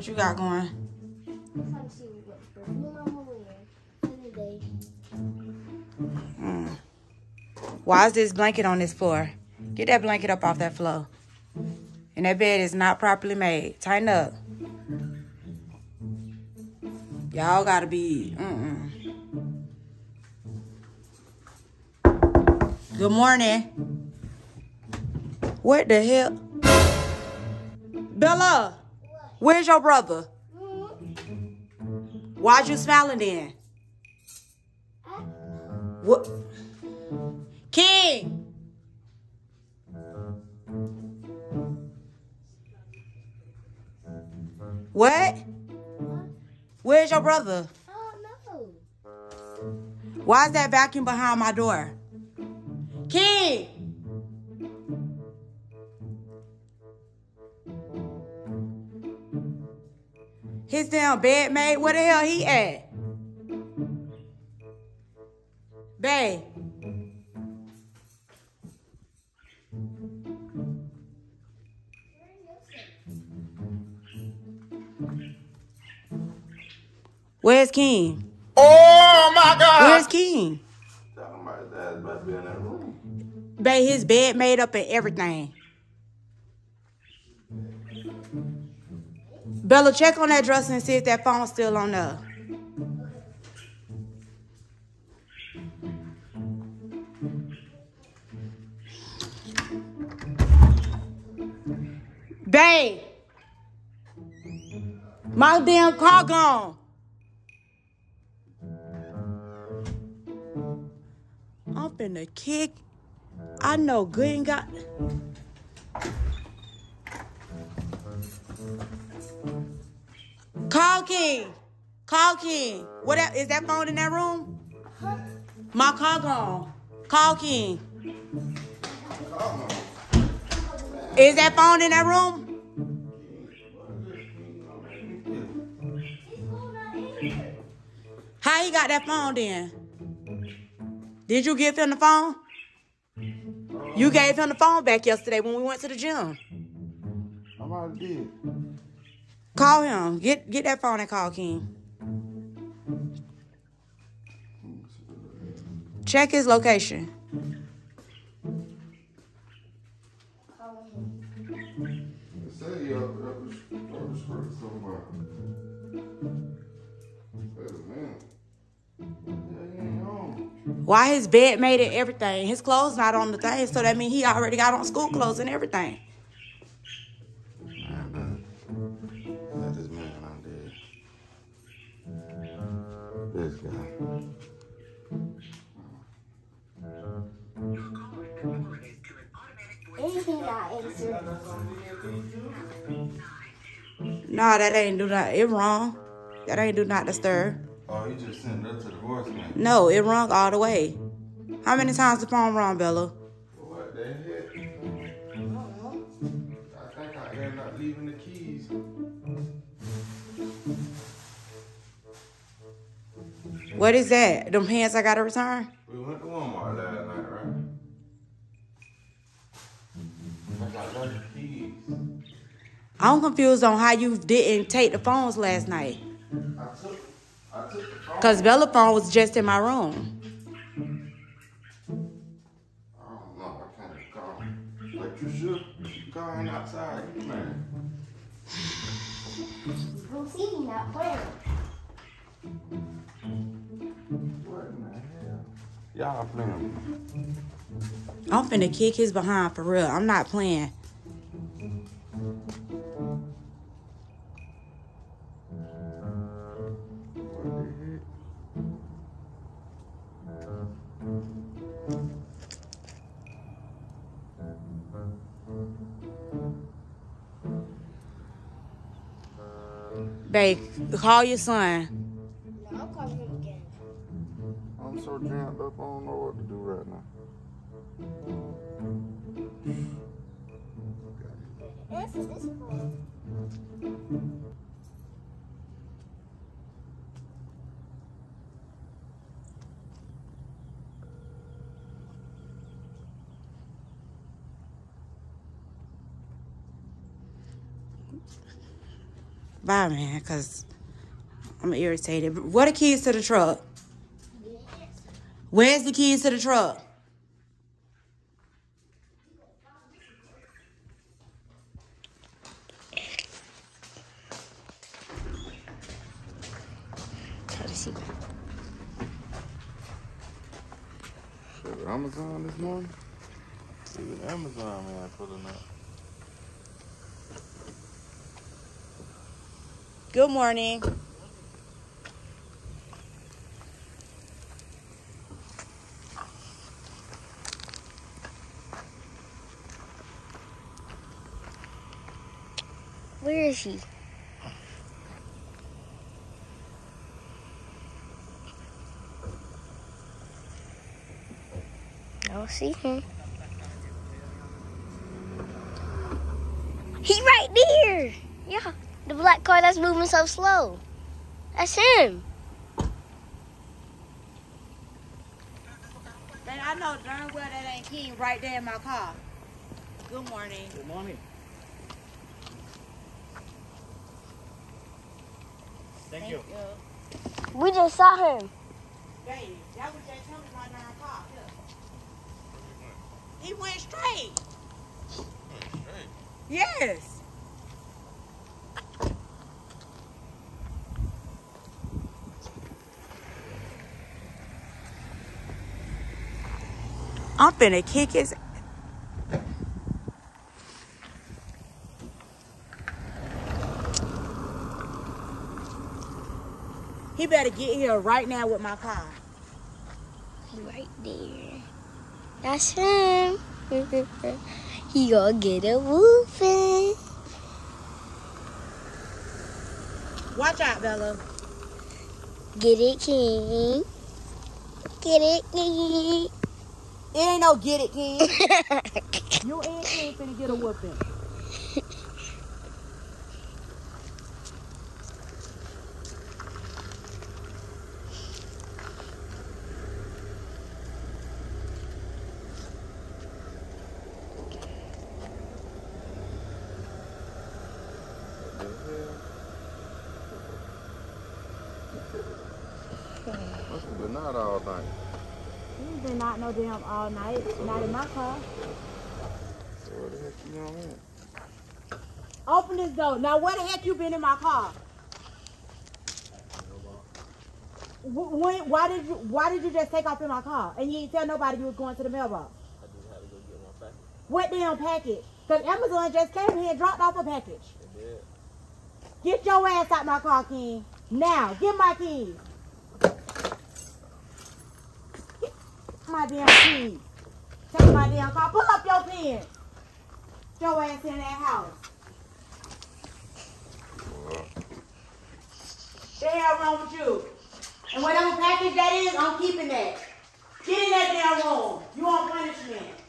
What you got going? Mm. Why is this blanket on this floor? Get that blanket up off that floor. And that bed is not properly made. Tighten up. Y'all gotta be. Mm-mm. Good morning. What the hell? Bella, where's your brother? Why'd you smiling then? What? King! What? Where's your brother? Oh no. Why is that vacuum behind my door? King! His damn bed mate, where the hell he at? Babe. Where's King? Oh my God! Where's King? Talking about his ass about to be in that room. Babe, his bed made up and everything. Bella, check on that dresser and see if that phone's still on there. Babe, my damn car gone. I'm finna kick. I know good and got. Call King. Call King. What that, is that phone in that room? My car gone. Call King. Is that phone in that room? How he got that phone then? Did you give him the phone? You gave him the phone back yesterday when we went to the gym. I might did. Call him. Get get that phone and call King. Check his location. Why his bed made it everything. His clothes not on the thing, so that means he already got on school clothes and everything. This guy. Anything I answer. Nah, that ain't do not. It wrong. That ain't do not disturb. Oh, he just sent that to the voicemail. No, it wrong all the way. How many times the phone wrong, Bella? What the heck? I think I ended up leaving the keys. What is that? Them pants I gotta return? We went to Walmart last night, right? I got keys. I'm confused on how you didn't take the phones last night. I took, I took the phone. Cause Bella phone was just in my room. I don't know. I can't call. Like you should. You call outside, you man. Who see me not playing? Y'all playing. I'm finna kick his behind for real. I'm not playing. Babe, call your son. So jammed up, I don't know what to do right now. Answer this phone. Bye, man, because I'm irritated. What are keys to the truck? Where's the keys to the truck? Try to see. Shit, Amazon this morning? Even Amazon man pulling up. Good morning. Where is he? I don't see him. He right there. Yeah, the black car that's moving so slow. That's him. Man, I know darn well that ain't King right there in my car. Good morning. Good morning. Thank, you. We just saw him. Baby, that was just him in my darn car. Look. He went straight. Yes. I'm finna kick his. He better get here right now with my car. Right there. That's him. he gonna get a whooping. Watch out, Bella. Get it, King. Get it, King. It ain't no get it, kid. you ain't, ain't finna get a whooping. Must have been all night. He been not no damn all night. Not in my car. So where the heck you on that? Open this door. Now, where the heck you been in my car? When, why did you Why did you just take off in my car and you didn't tell nobody you was going to the mailbox? I just had to go get my package. What damn package? Cause Amazon just came here and dropped off a package. They did. Get your ass out my car, King. Now, get my keys. My damn keys. Take my damn car. Pull up your pen. Get your ass in that house. The hell wrong with you? And whatever package that is, I'm keeping that. Get in that damn room. You on punishment.